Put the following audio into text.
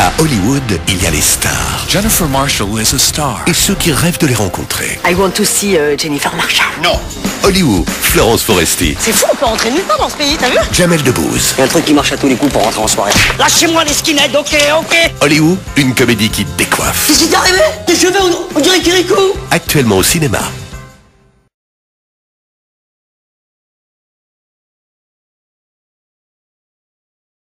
À Hollywood, il y a les stars. Jennifer Marshall is a star. Et ceux qui rêvent de les rencontrer. I want to see euh, Jennifer Marshall. Non. Hollywood, Florence Foresti. C'est fou, on peut rentrer nulle part dans ce pays, t'as vu? Jamel Debbouze. Il y a un truc qui marche à tous les coups pour rentrer en soirée. Lâchez-moi les skinheads, ok, ok Hollywood, une comédie qui décoiffe. Qu'est-ce qui t'est arrivé? Tes cheveux, on, on dirait Kirikou Actuellement au cinéma.